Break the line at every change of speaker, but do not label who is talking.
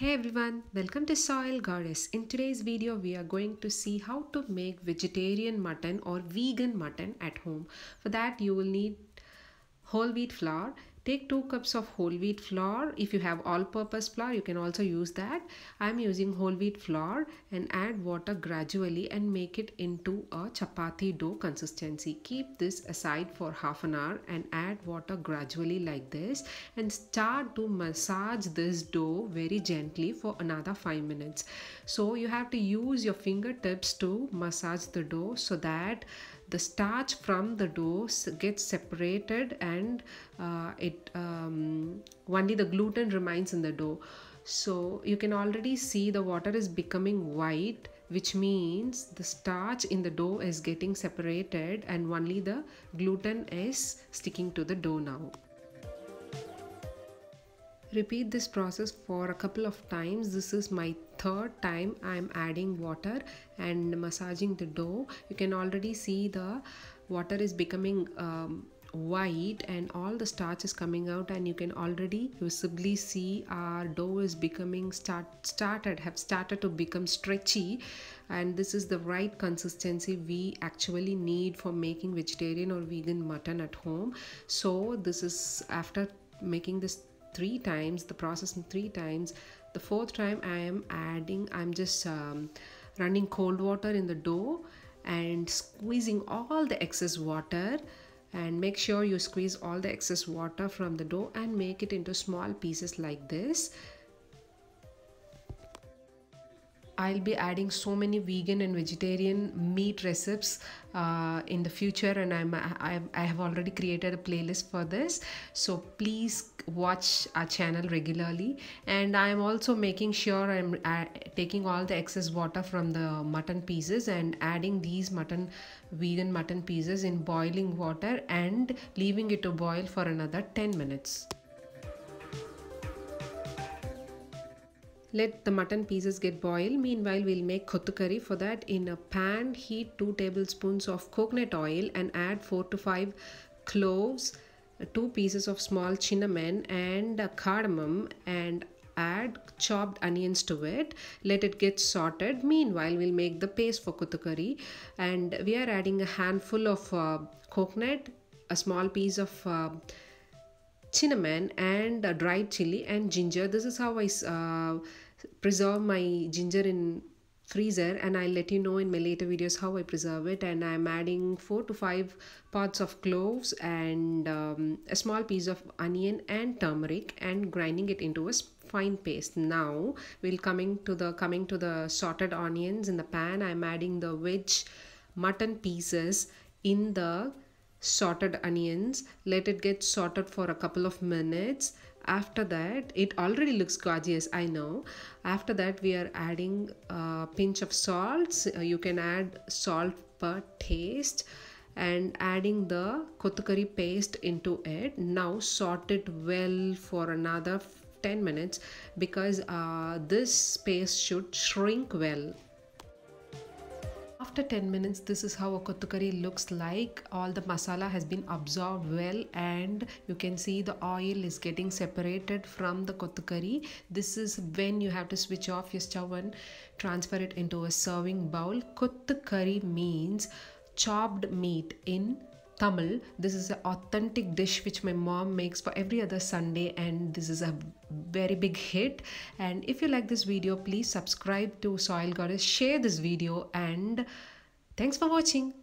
Hey everyone, welcome to Soil Goddess. In today's video, we are going to see how to make vegetarian mutton or vegan mutton at home. For that, you will need whole wheat flour. Take 2 cups of whole wheat flour. If you have all purpose flour, you can also use that. I'm using whole wheat flour and add water gradually and make it into a chapati dough consistency. Keep this aside for half an hour and add water gradually like this and start to massage this dough very gently for another 5 minutes. So you have to use your fingertips to massage the dough so that the starch from the dough gets separated and uh, it um, only the gluten remains in the dough. So you can already see the water is becoming white which means the starch in the dough is getting separated and only the gluten is sticking to the dough now. Repeat this process for a couple of times. This is my third time i'm adding water and massaging the dough. You can already see the water is becoming um, white and all the starch is coming out and you can already visibly see our dough is becoming start started have started to become stretchy. And this is the right consistency we actually need for making vegetarian or vegan mutton at home. So this is after making this three times the process in three times the fourth time i am adding i'm just um, running cold water in the dough and squeezing all the excess water and make sure you squeeze all the excess water from the dough and make it into small pieces like this I'll be adding so many vegan and vegetarian meat recipes uh, in the future and I'm, I, I have already created a playlist for this so please watch our channel regularly and I'm also making sure I'm uh, taking all the excess water from the mutton pieces and adding these mutton vegan mutton pieces in boiling water and leaving it to boil for another 10 minutes. Let the mutton pieces get boiled. Meanwhile we'll make kothu kari for that in a pan. Heat 2 tablespoons of coconut oil and add 4 to 5 cloves 2 pieces of small cinnamon and cardamom and add chopped onions to it. Let it get sorted. Meanwhile we'll make the paste for kothu kari. And we are adding a handful of uh, coconut a small piece of uh, cinnamon and uh, dried chili and ginger. This is how i uh, preserve my ginger in freezer and I'll let you know in my later videos how I preserve it. And I'm adding 4 to 5 pods of cloves and um, a small piece of onion and turmeric and grinding it into a fine paste. Now we'll coming to the coming to the sorted onions in the pan. I'm adding the veg mutton pieces in the sorted onions. Let it get sorted for a couple of minutes. After that it already looks gorgeous i know. After that we are adding a pinch of salt. Uh, you can add salt per taste and adding the kothukari paste into it. Now sort it well for another 10 minutes because uh, this paste should shrink well after 10 minutes this is how a kothu kari looks like. All the masala has been absorbed well and you can see the oil is getting separated from the kothu kari. This is when you have to switch off your stove and transfer it into a serving bowl. Kothu kari means chopped meat in Tamil. This is an authentic dish which my mom makes for every other Sunday, and this is a very big hit. And if you like this video, please subscribe to Soil Goddess, share this video, and thanks for watching.